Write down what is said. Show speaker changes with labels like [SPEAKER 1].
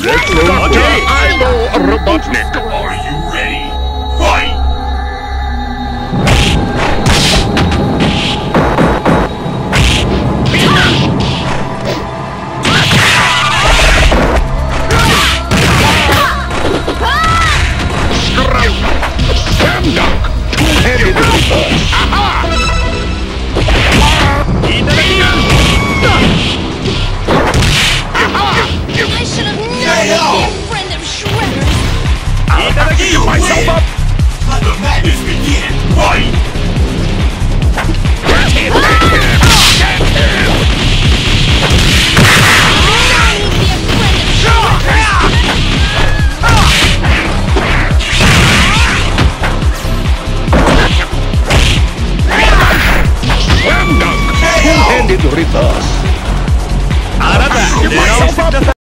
[SPEAKER 1] Retro okay. Ivo
[SPEAKER 2] Robotnik. heal myself win. up! Let the madness begin! Fight!
[SPEAKER 3] Reverse.
[SPEAKER 4] Out of that.